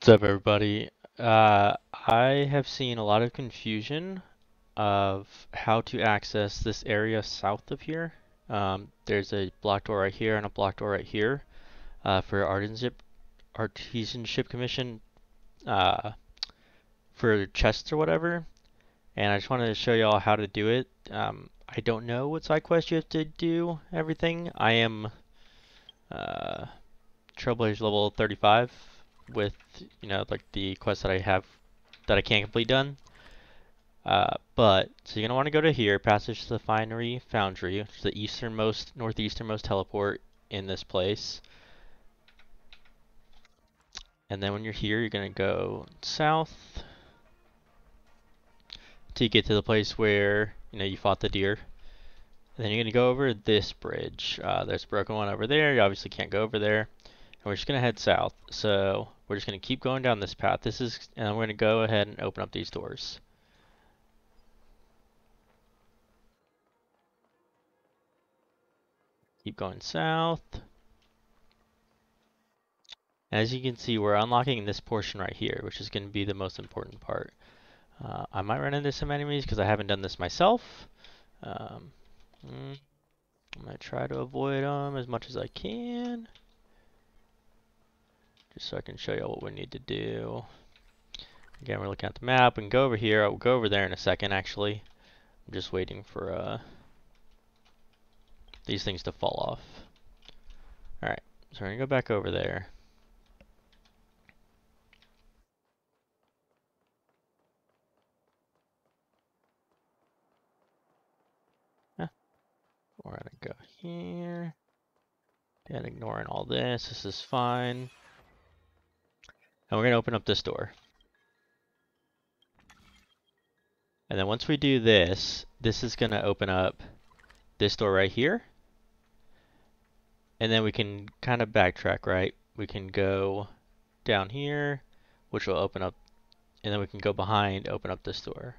What's up, everybody? Uh, I have seen a lot of confusion of how to access this area south of here. Um, there's a block door right here and a block door right here uh, for Artisanship, Artisanship Commission uh, for chests or whatever. And I just wanted to show y'all how to do it. Um, I don't know what side quest you have to do everything. I am uh, Trailblazer level 35 with you know like the quests that I have that I can't complete done. Uh, but so you're gonna want to go to here, passage to the Finery Foundry, which is the easternmost, northeasternmost teleport in this place. And then when you're here, you're gonna go south you get to the place where you know you fought the deer. And then you're gonna go over this bridge. Uh, there's a broken one over there. You obviously can't go over there. And we're just gonna head south. So we're just going to keep going down this path. This is, and we're going to go ahead and open up these doors. Keep going south. As you can see, we're unlocking this portion right here, which is going to be the most important part. Uh, I might run into some enemies because I haven't done this myself. Um, mm, I'm going to try to avoid them as much as I can so I can show you what we need to do. Again, we're looking at the map. We can go over here. I'll go over there in a second, actually. I'm just waiting for uh, these things to fall off. Alright, so we're going to go back over there. We're going to go here. And ignoring all this, this is fine. And we're going to open up this door. And then once we do this, this is going to open up this door right here. And then we can kind of backtrack, right? We can go down here, which will open up, and then we can go behind, open up this door.